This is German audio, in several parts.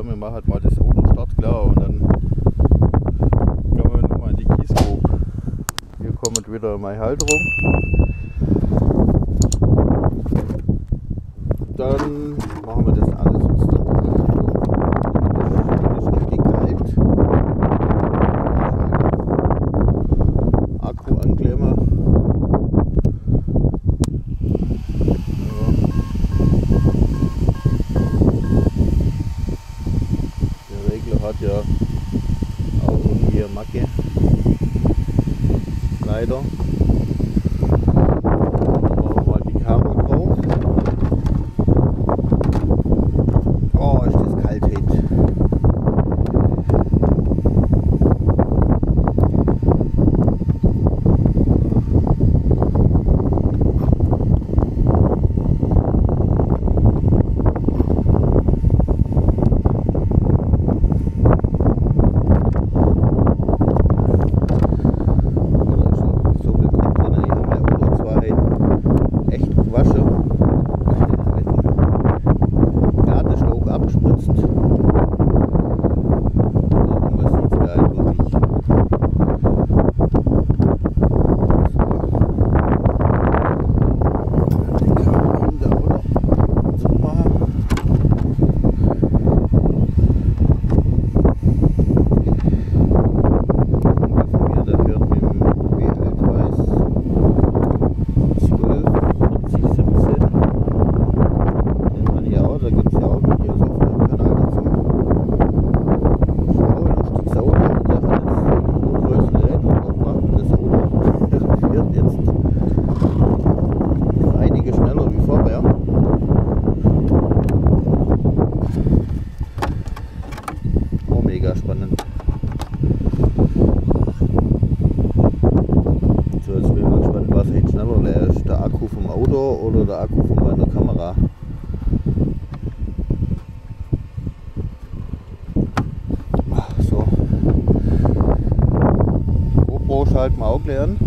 sagen, wir machen halt mal das Auto startklar und dann gehen wir nochmal in die Kiesgrube. Hier kommt wieder meine Halterung. Wir auch lernen.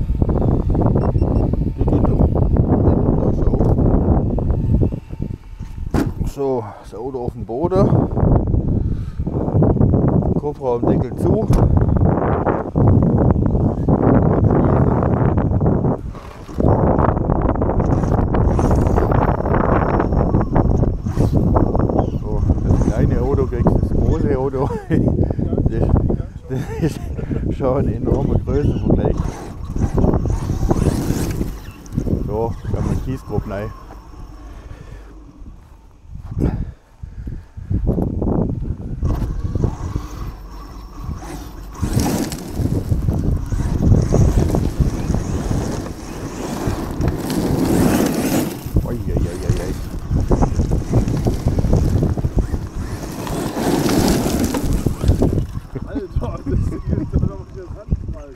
So, das Auto auf dem Boden. Kofferraumdeckel zu. So, das kleine Auto kriegst das große Auto. Das, das ist schon ein enormer Größenvergleich. So, da haben wir einen Kiesgrub rein. Ui, ui, ui, ui, ui. Alter, das ist doch noch das Handball.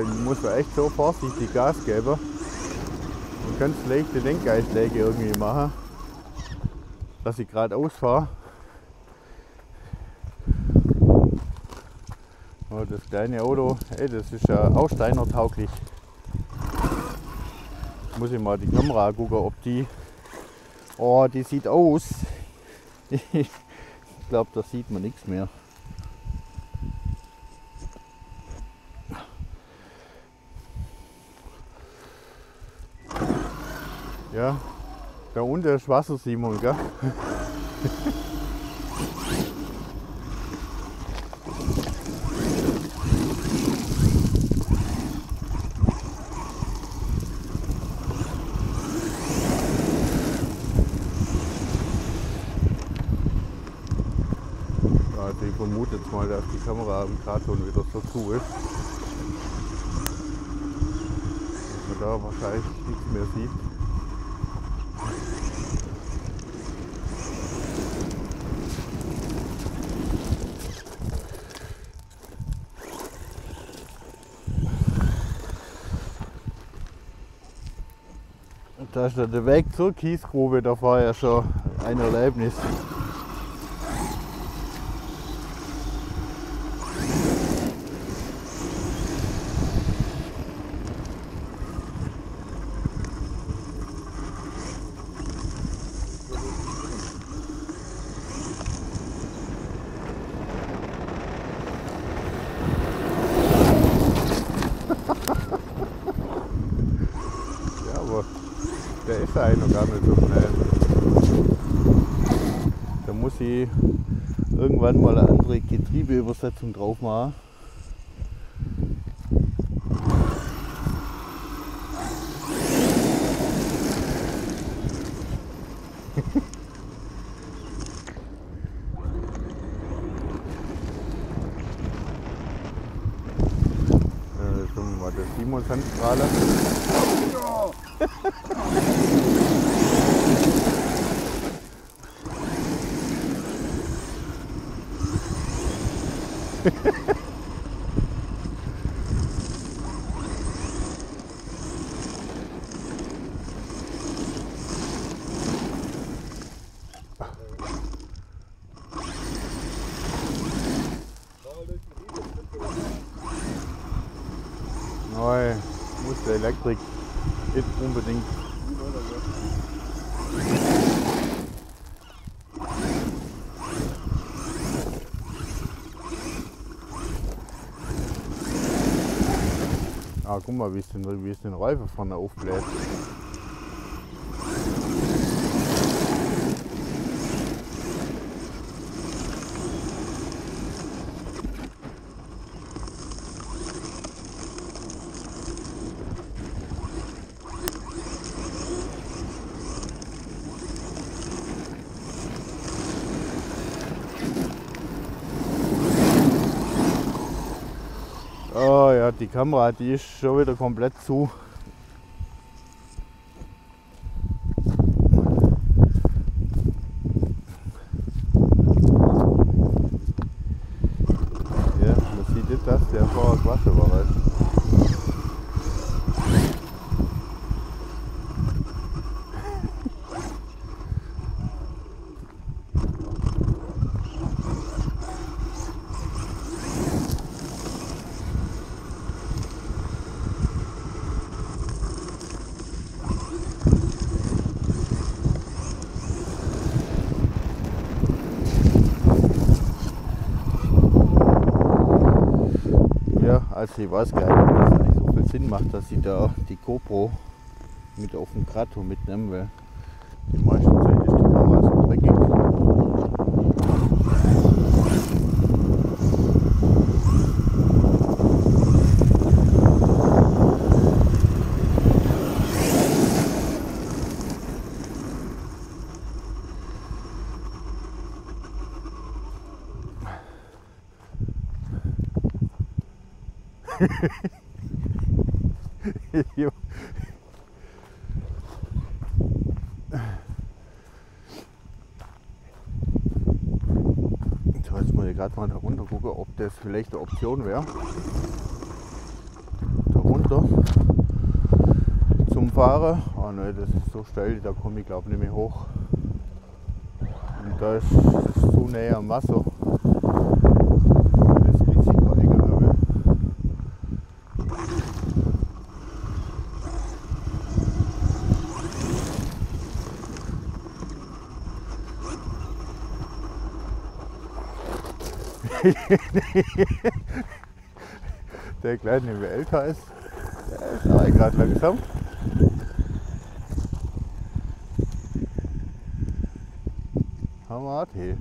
Hey, da muss man echt so vorsichtig Gas geben und ganz leichte Lenkeinschläge irgendwie machen, dass ich gerade ausfahre. Oh, das kleine Auto, ey, das ist ja auch steinertauglich. Muss ich mal die Kamera gucken, ob die. Oh, die sieht aus. Ich glaube, da sieht man nichts mehr. Ja, da unten ist Wasser, Simon, gell? Also ich vermute jetzt mal, dass die Kamera am Kraton wieder so zu ist. Dass man da wahrscheinlich nichts mehr sieht. Da ist der Weg zur Kiesgrube, da war ja schon ein Erlebnis. Ja, aber der ist ja eigentlich noch gar nicht so schnell. Da muss ich irgendwann mal eine andere Getriebeübersetzung drauf machen. Schon mal der Simon Sandstrahler. Nein, muss der Elektrik nicht unbedingt. Ah, guck mal, wie es den, wie es den Reifen vorne aufbläht. Oh ja, die Kamera, die ist schon wieder komplett zu. Ja, man sieht nicht, dass der vorher gewaschen war. Weißt? du. Ja, also ich weiß gar nicht, ob das eigentlich so viel Sinn macht, dass ich da die GoPro mit auf dem Krato mitnehme, weil die meiste Zeit ist die Kamera so dreckig. Jetzt muss ich gerade mal da runter gucken, ob das vielleicht eine Option wäre. Da runter zum Fahren. Ah ne, das ist so steil, da komme ich glaube nicht mehr hoch. Und da ist ist zu näher am Wasser. Das Risiko eingehen will. Der Kleine, der älter ist, der ist auch gerade langsam. Hammer Tee.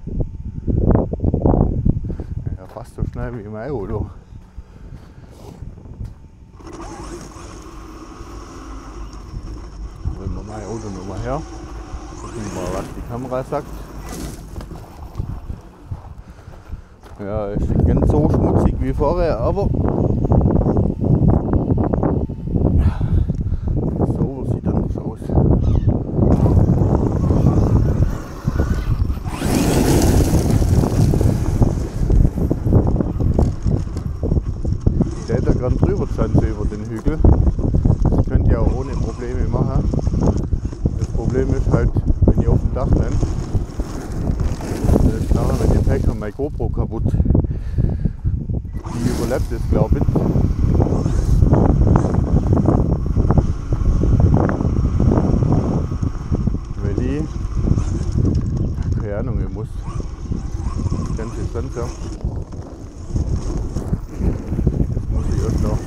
Ja, fast so schnell wie mein Auto. Holen wir mein Auto nochmal her. Gucken wir mal, was die Kamera sagt. Ja, ist nicht ganz so schmutzig wie vorher, aber so sieht anders aus. Rüberschanze über den Hügel. Das könnt ihr auch ohne Probleme machen. Das Problem ist halt, wenn ihr auf dem Dach rennt, dann ist klar, wenn ihr Pech und mein GoPro kaputt. Die überlebt es, glaube ich. Weil die, keine Ahnung, ich muss das ganze Sensor muss ich erst noch.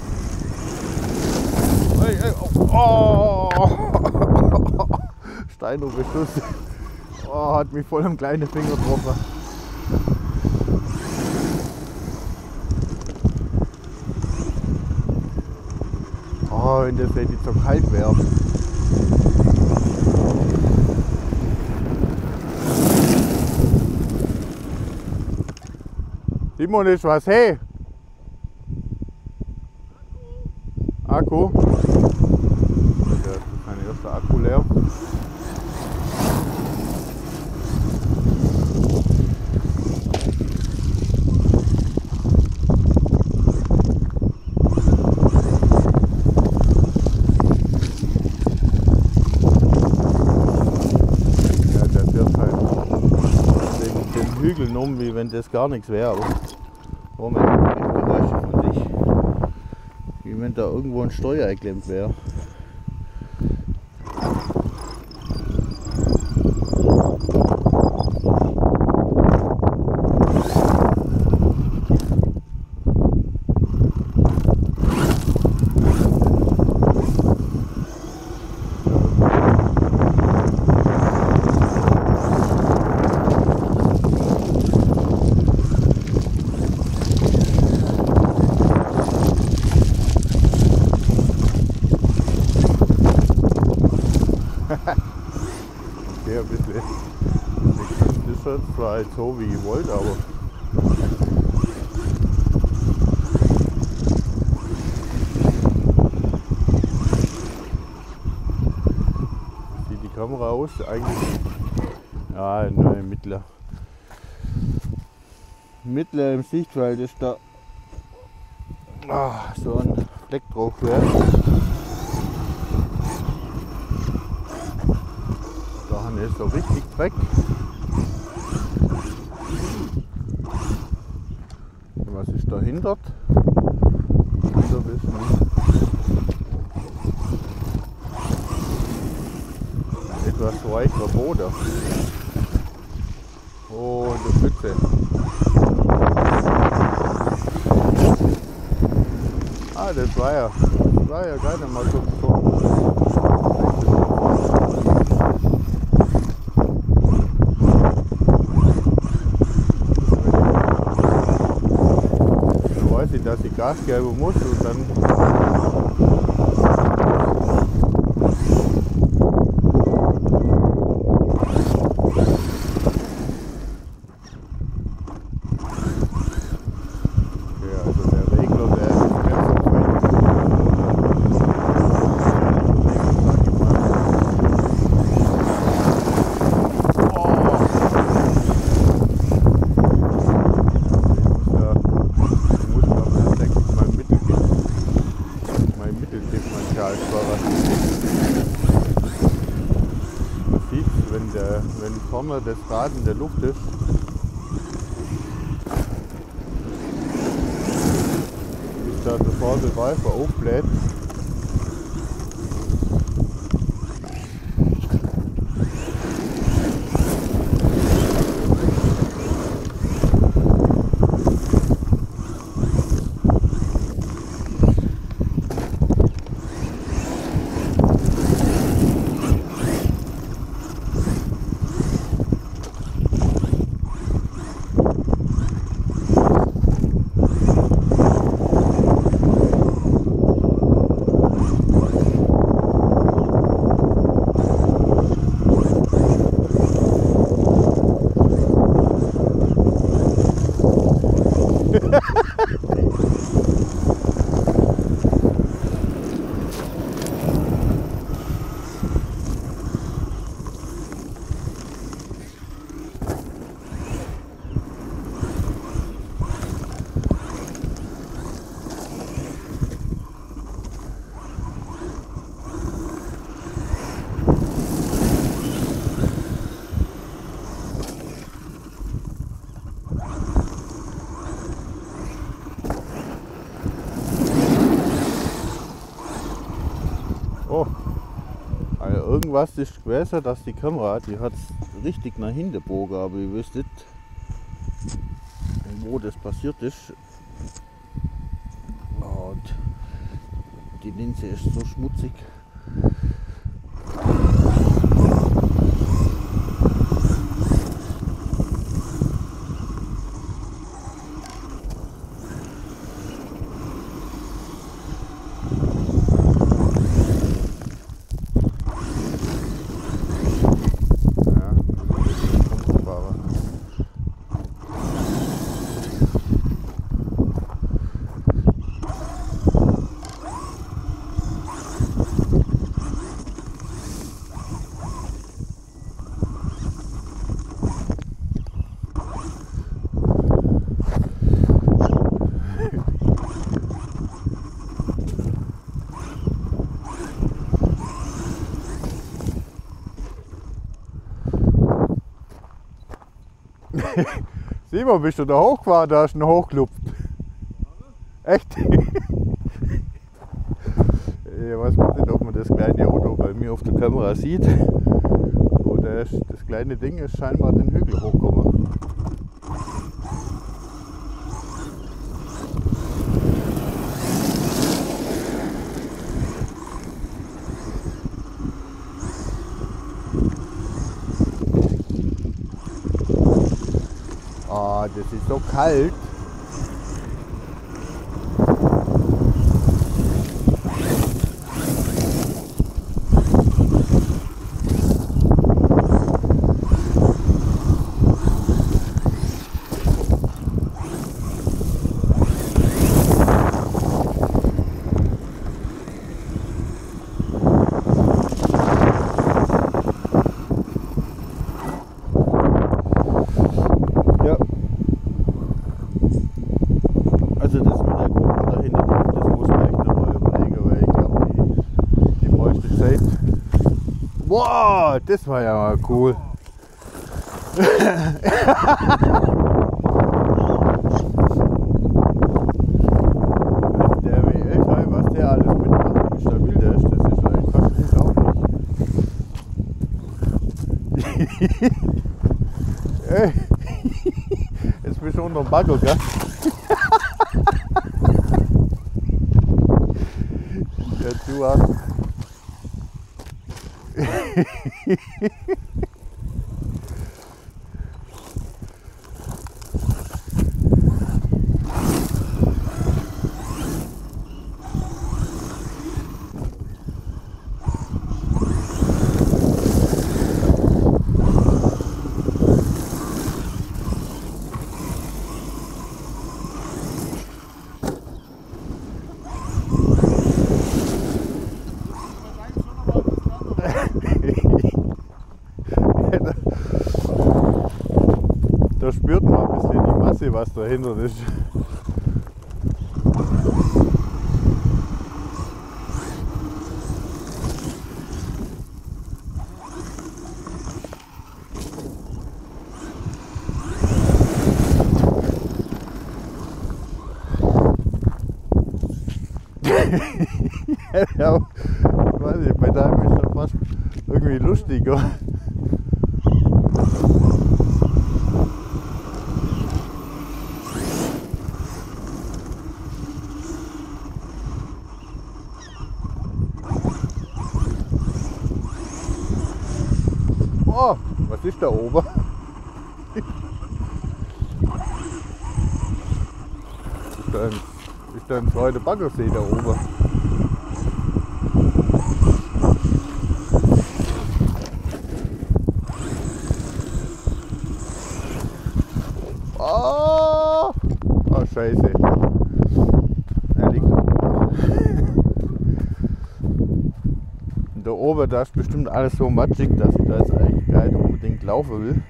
Hey, hey, oh, oh. Steinerbeschuss. Oh, hat mich voll am kleinen Finger getroffen. Oh, wenn das jetzt so kalt wäre. Simon ist was, hey! Akku. Das ist mein erster Akku leer. Ja, der fährt halt den, den Hügeln um, wie wenn das gar nichts wäre. Aber Moment, Geräusche von sich wie wenn da irgendwo ein Steuer geklemmt wäre. Okay, ein bisschen. Das ist jetzt zwar halt so wie ich wollte, aber. Sieht die Kamera aus? Eigentlich. Ja, im Mittler. Mittler im Sichtfeld ist da ah, so ein Fleck drauf wäre. Da ist so richtig Dreck. Und was ist dahinter? Ist ein etwas weicher Boden. Oh, eine Pfütze. Ah, das war ja, das war ja gar nicht mal so, Gas geben muss und dann vorne das in der Luft ist, irgendwas ist gewesen, dass die Kamera, die hat richtig nach hinten gebogen, aber ich wüsste nicht, wo das passiert ist. Und die Linse ist so schmutzig. Ja, unfassbar. Simon, bist du da hochgefahren? Da hast du ihn hochgelupft. Echt? ich weiß nicht, ob man das kleine Auto bei mir auf der Kamera sieht. Oder das das kleine Ding ist scheinbar den Hügel hochgekommen. Ah, das ist so kalt. Ja. Also das mit der GoPro da hinten drauf, das muss man echt nochmal überlegen, weil ich glaube, die, die meiste Zeit. Wow, das war ja mal cool. Der WL-Teil, was der alles mitmacht, wie stabil der ist, das ist eigentlich fast unglaublich. Ey. Jetzt bist du unter dem Bagger, gell? ja, du hast. Da spürt man ein bisschen die Masse, was dahinter ist. ja, weiß ich, bei deinem ist schon fast irgendwie lustiger. Oh, was ist da oben? Ist da ein, ist da ein zweiter Baggersee da oben? Oh, oh scheiße. Da oben, da ist bestimmt alles so matschig, dass ich da jetzt unbedingt laufen will.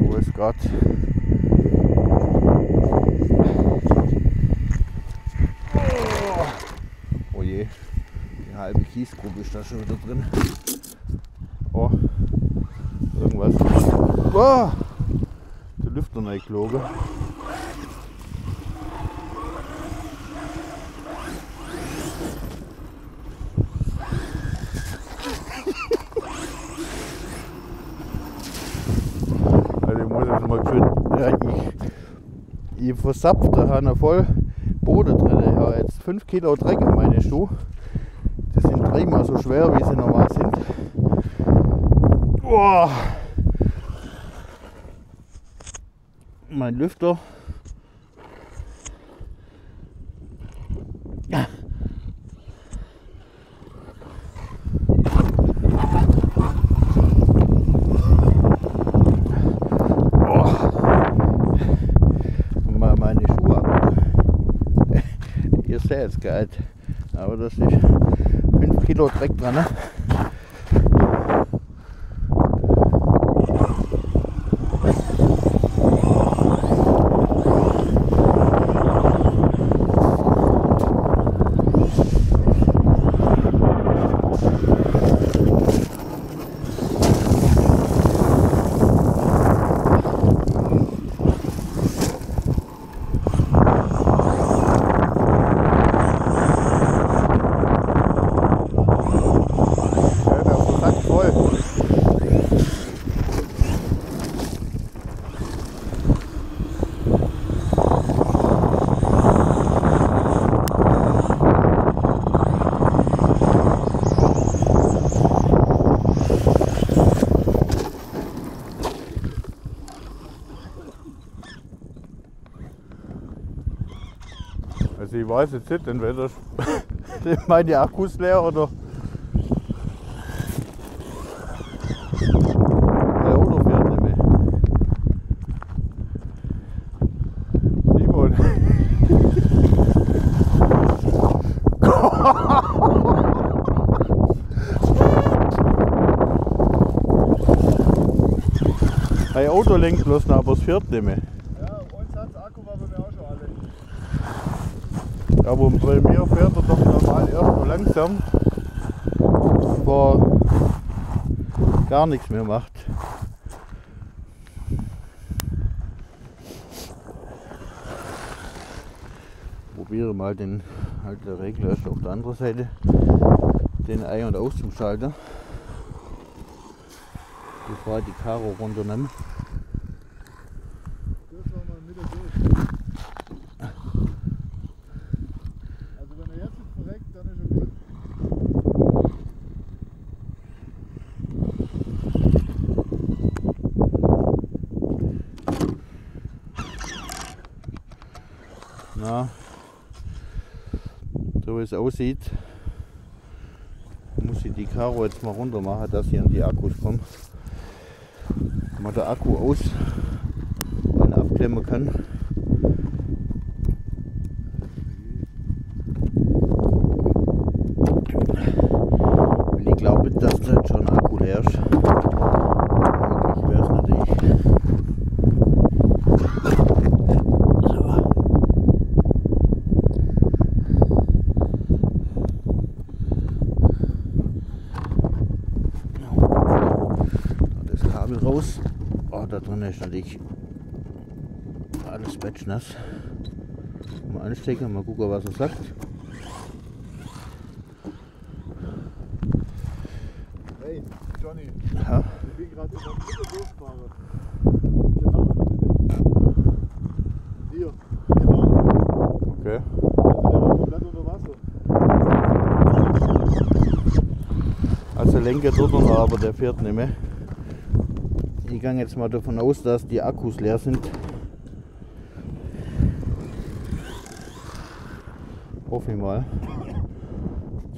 Wo ist gerade. Oh je, die halbe Kiesgrube ist da schon wieder drin. Oh, irgendwas. Oh, der Lüfter nicht geflogen. schon, ja, ich, ich versapft, da haben wir voll Boden drin. Ich habe jetzt 5 Kilo Dreck in meine Schuhe. Die sind dreimal so schwer, wie sie normal sind. Boah. Mein Lüfter. Und mal meine Schuhe ab. Es geil. Aber das ist 5 Kilo Dreck dran. Ne? Ja, der ist so sackvoll. Also ich weiß jetzt nicht, entweder sind meine Akkus leer oder der Auto fährt nicht mehr. Simon. Mein Auto lenkt bloß noch, aber es fährt nicht mehr. Ja, uns hat das Akku war bei mir auch schon alle. Aber bei mir fährt er doch normal erst mal langsam, bevor gar nichts mehr macht. Probiere mal den halt Regler auf der anderen Seite den Ein- und Aus. Bevor ich die Karo runternehme. Das war mal mit der durch. Also wenn er jetzt nicht verreckt, dann ist er gut. Na, so wie es aussieht, muss ich die Karo jetzt mal runter machen, dass sie an die Akkus kommen. Man der Akku aus und abklemmen kann. Weil ich glaube, dass das schon Akku leer ist. Möglich wäre es natürlich. So. das Kabel raus. Da drin ist natürlich alles batschnass. Mal anstecken, mal gucken, was er sagt. Hey, Johnny, Ja, ich bin gerade in der Mitte durchgefahren. Genau. Hier, genau okay. Also. Also Lenker tut er noch, aber der fährt nicht mehr. Gehe jetzt mal davon aus, dass die Akkus leer sind. Hoffe ich mal.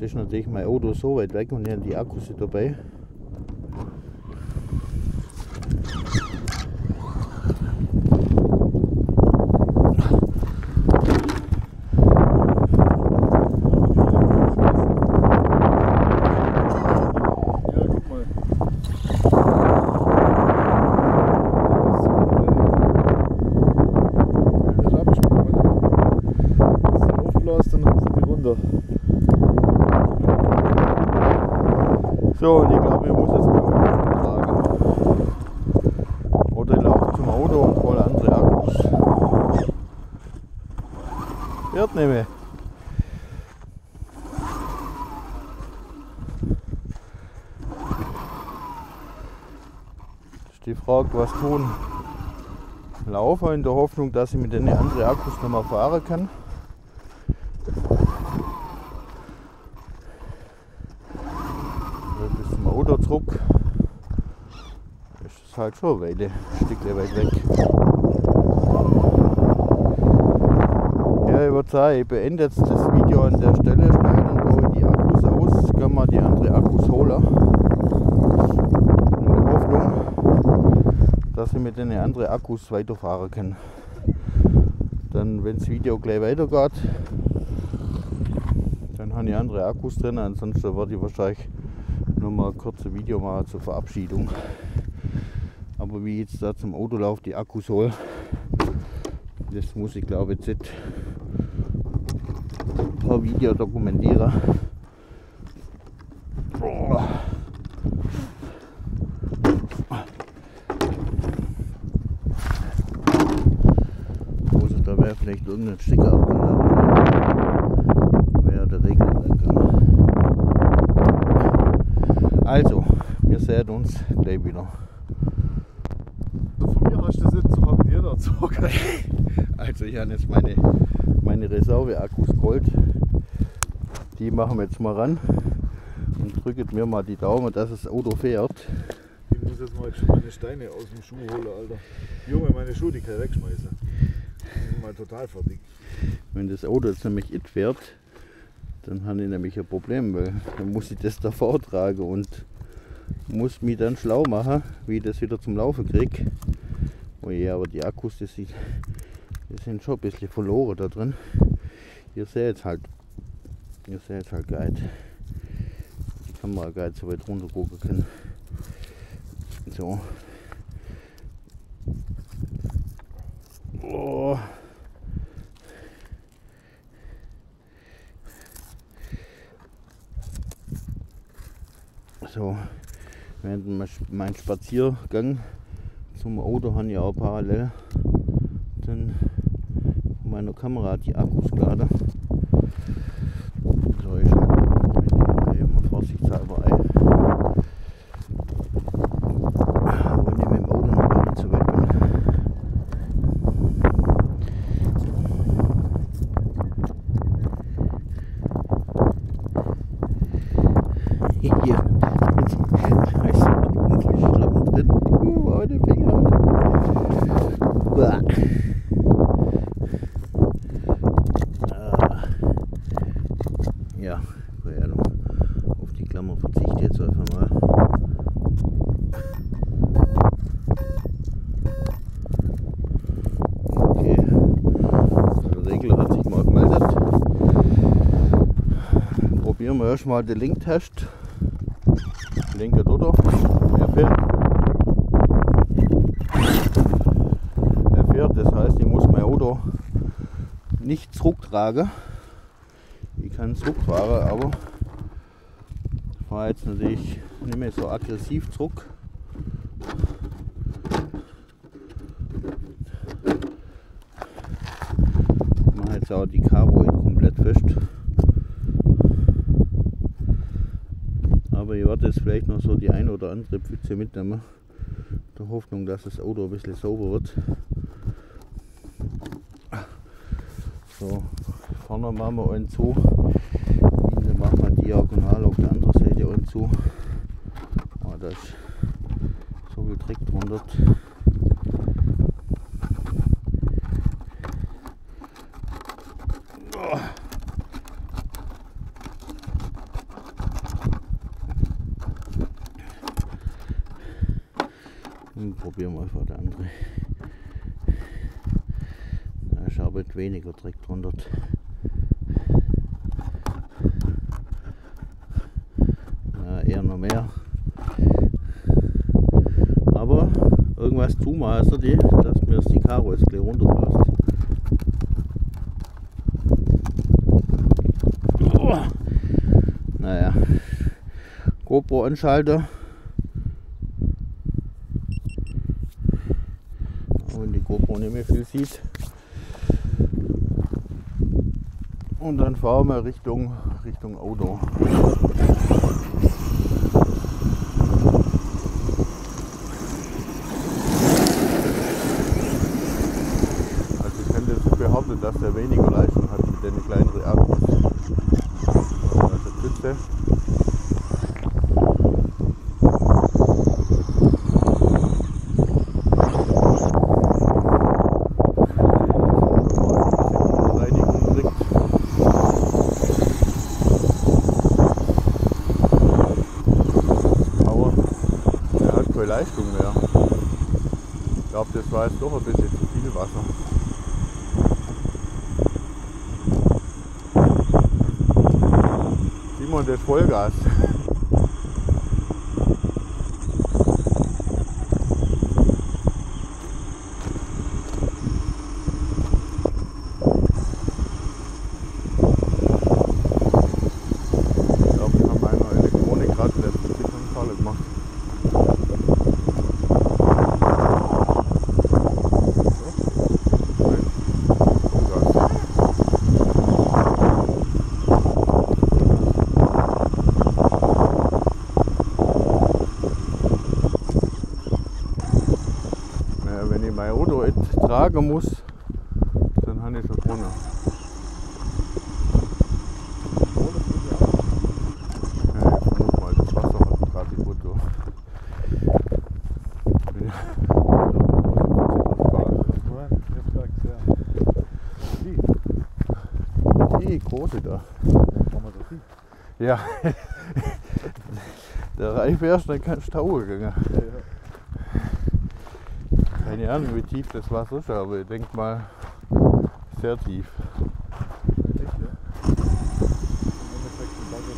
Ist natürlich mein Auto so weit weg und die Akkus nicht dabei. Ja, guck mal. Der ist abgesprungen. Ist der aufbläst, dann sind die runter. So, und ich glaube, ich muss jetzt mal tragen. Oder ich laufe zum Auto und hole andere Akkus. Wird. Das ist die Frage, was tun. laufe in der Hoffnung, dass ich mit den anderen Akkus noch mal fahren kann. Bis zum Auto zurück ist es halt schon Weile, ein Stückchen weit weg. Ja, ich würde sagen, ich beende jetzt das Video an der Stelle schnell, dann baue die Akkus aus, kann mal die anderen Akkus holen. In der Hoffnung, dass ich mit den anderen Akkus weiterfahren kann. Dann, wenn das Video gleich weitergeht, dann habe ich andere Akkus drin, ansonsten werde ich wahrscheinlich nur mal ein kurzes Video machen zur Verabschiedung. Aber wie ich jetzt da zum Autolauf die Akkus hole, das muss ich glaube jetzt per Video dokumentieren. Da wäre vielleicht irgendein Sticker abgelaufen. Wäre der Regler sein kann. Also, wir sehen uns gleich wieder. Also von mir hast du das jetzt, so hab ich dir dazu. Also ich habe jetzt meine, meine Reserve-Akkus Gold. Die machen wir jetzt mal ran und drücket mir mal die Daumen, dass das Auto fährt. Ich muss jetzt mal meine Steine aus dem Schuh holen, Alter. Junge, meine Schuhe, die kann ich wegschmeißen. Die sind mal total fertig. Wenn das Auto jetzt nämlich it fährt, dann habe ich nämlich ein Problem, weil dann muss ich das davor tragen und muss mich dann schlau machen, wie ich das wieder zum Laufen kriege. Oh je, aber die Akkus, die sind, die sind schon ein bisschen verloren da drin. Ihr seht halt, ihr seht halt geil. Die Kamera geil so weit runter gucken kann. So. Oh. So, während mein Spaziergang zum Auto habe ich auch parallel dann von meiner Kamera die Akkus geladen. So, ich schalte mich mal vorsichtshalber ein. Aber wenn ich mit dem Auto noch gar nicht so weit bin. Hier. Da ist ordentlich Schlamm drin. Oh, meine Finger. Uah. Ah. Ja, keine Ahnung. Auf die Klammer verzichte ich jetzt einfach mal. Okay. Der Regler hat sich mal gemeldet. Probieren wir erstmal den Linktest. Linke Dotter. Er fährt. Er fährt, das heißt, ich muss mein Auto nicht zurücktragen. Ich kann zurückfahren, aber fahre jetzt natürlich nicht mehr so aggressiv zurück. Ich mache jetzt auch die Karo komplett fest. Aber ich werde jetzt vielleicht noch so die eine oder andere Pfütze mitnehmen. Der Hoffnung, dass das Auto ein bisschen sauber wird. So, vorne machen wir einen zu. Hinten machen wir diagonal auf der anderen Seite einen zu. Oh, da ist so viel Dreck drunter. Oh. Und probieren wir einfach der andere. Da ist aber weniger Dreck drunter. Ja, eher noch mehr. Aber irgendwas tun also die, dass mir die Karo jetzt gleich runterpasst. Oh. Naja. GoPro anschalten. Auch wenn die GoPro nicht mehr viel sieht. und dann fahren wir Richtung, Richtung Auto. Also ich kann jetzt behaupten, dass der weniger Leistung hat mit eine kleinere Reaktor. Leistung mehr. Ich glaube, das war jetzt doch ein bisschen zu viel Wasser. Simon, das Vollgas. Ich glaube, wir haben einer Elektronik gerade letzte Zickernfalle gemacht. Nein. Vollgas. Ja, wenn ich mein Auto tragen muss, dann habe ich schon gewonnen. Ja, ich vermute mal, das Wasser hat gerade die. Wie? Die große da. Ja. Der Reif erst, dann kannst du tauchen gehen. Keine Ahnung, wie tief das Wasser ist, aber ich denke mal sehr tief. Nicht, ja. Im Endeffekt ein Bagger.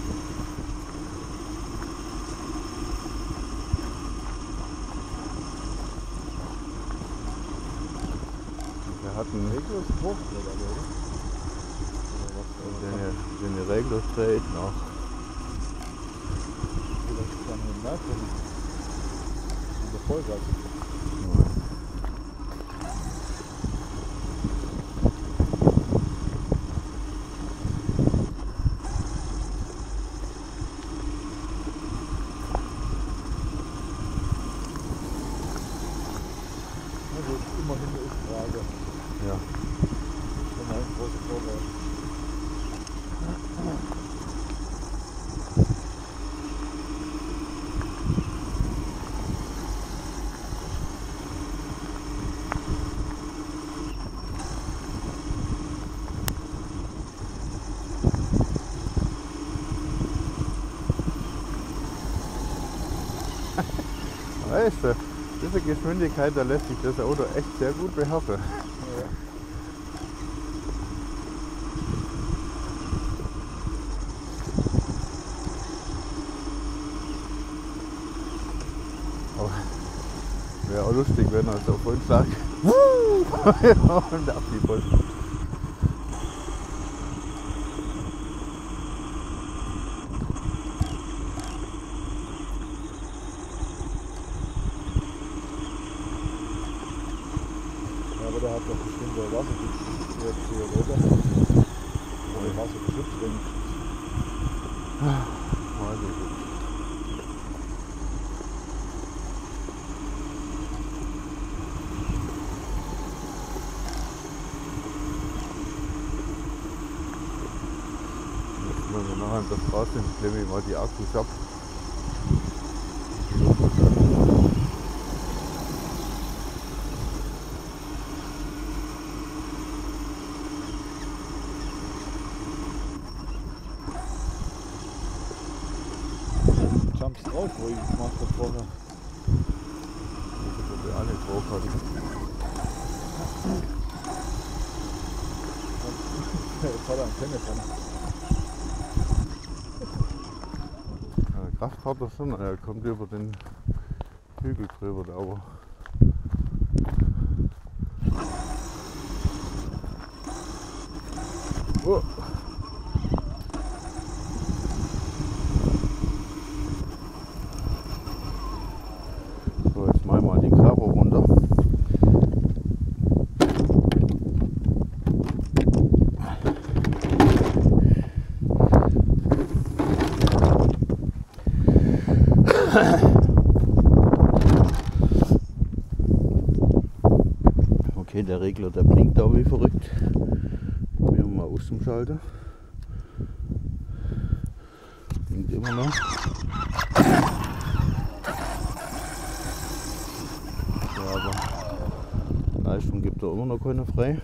Der hat einen Regel ist hoch, oder? oder? Oder was? Oder den, den Regler dreht noch. Vielleicht kann man merken. Und der Vollgas. Also immerhin eine Frage. Ja. Schon mal ein großer Vorteil. Du, diese Geschwindigkeit, da lässt sich das Auto echt sehr gut beherrschen. Ja. Aber wäre auch lustig, wenn er so voll Schlag und ab die voll. Ja, aber der hat doch bestimmt ein Wasserdicht oder? Wassergeschützt wenigstens. Weiß ich nicht. Wenn wir nachher an der Straße sind, klemme ich mal die Akkus ab. Jumps drauf, wo ich gemacht habe vorher. Das wir alle drauf hatten. Jetzt hat er Antenne dran. Ja, Kraft hat er schon, er kommt über den Hügel drüber, aber. Oh. So, jetzt mal mal die Kapo runter. Okay, der Regler, der blinkt da wie verrückt. Wir mal aus dem Schalter. Blinkt immer noch. Ja, aber Leistung gibt er immer noch keine frei.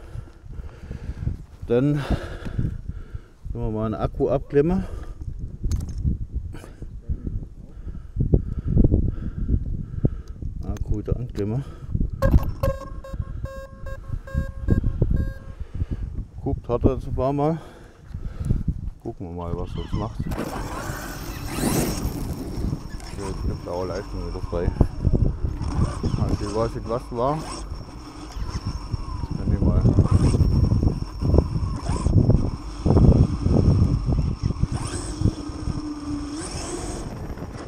Dann können wir mal einen Akku abklemmen. Anklemmen. Guckt hat er jetzt ein paar Mal. Gucken wir mal, was er jetzt macht. So, jetzt nimmt auch Leistung wieder frei. Also ich weiß nicht, was war. Dann nehmen wir mal.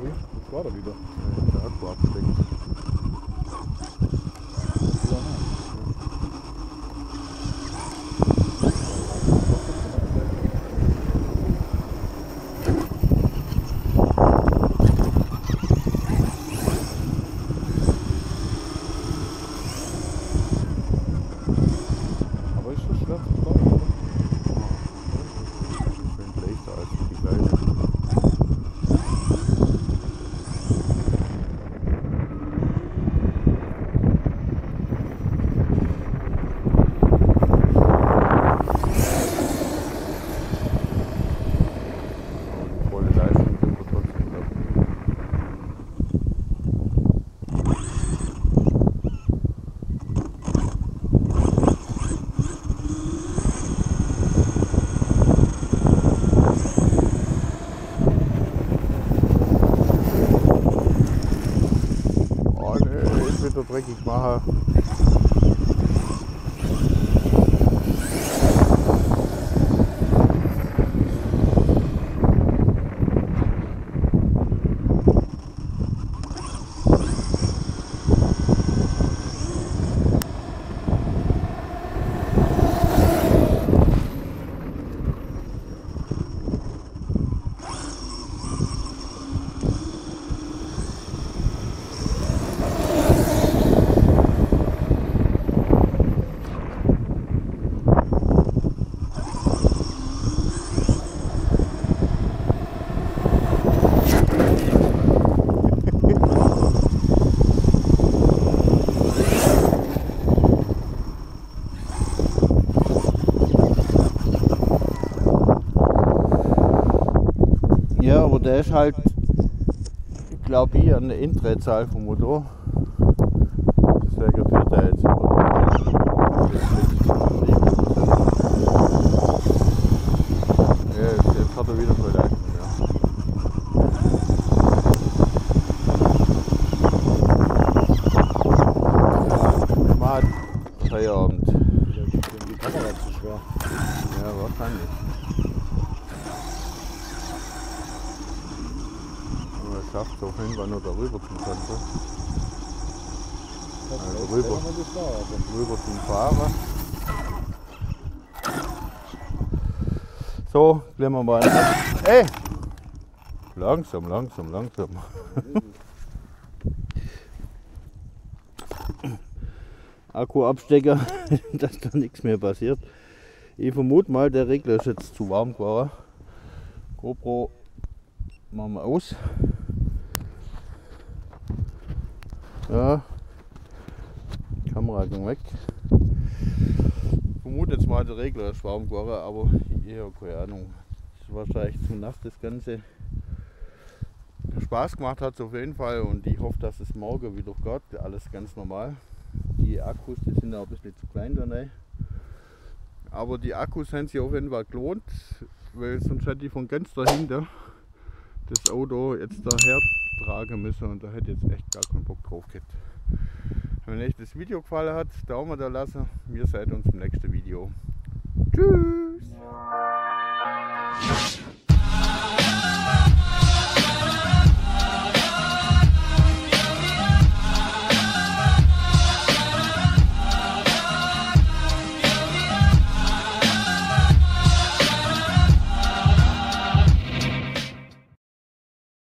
Ui, das war da wieder. Der Akku abgesteckt. Wieder nach. Aber ist das schwer zu steuern, oder? Schön leichter als die gleiche. Aber die volle Leistung können wir trotzdem lassen. Oh ne, jetzt wieder dreckig machen. Ja, aber der ist halt, glaube ich, an der Indrehzahl vom Motor. Deswegen fährt er jetzt über Ja, jetzt, jetzt hat er wieder voll Leistung, ja. Ja, mal Feierabend. Die Kamera ist zu schwer. Ja, wahrscheinlich. Und er schafft es auf jeden Fall noch darüber zum Ganze. Das Also weiß rüber. keiner, das war, aber Rüber zum Fahrer. Klemmen wir mal ab. Ey! Langsam, langsam, langsam. Akkuabstecker, dass da nichts mehr passiert. Ich vermute mal, der Regler ist jetzt zu warm geworden. GoPro machen wir aus. Ja, Kamera ging weg. Ich vermute jetzt mal, der Regler ist warm geworden, aber ich habe keine Ahnung. Wahrscheinlich zu nass das Ganze. Spaß gemacht hat auf jeden Fall und ich hoffe, dass es morgen wieder geht. Alles ganz normal. Die Akkus die sind auch ein bisschen zu klein da rein. Aber die Akkus haben sich auf jeden Fall gelohnt, weil sonst hätte ich von ganz dahinter das Auto jetzt daher tragen müssen und da hätte ich jetzt echt gar keinen Bock drauf gehabt. Wenn euch das Video gefallen hat, Daumen da lassen. Wir sehen uns im nächsten Video. Tschüss!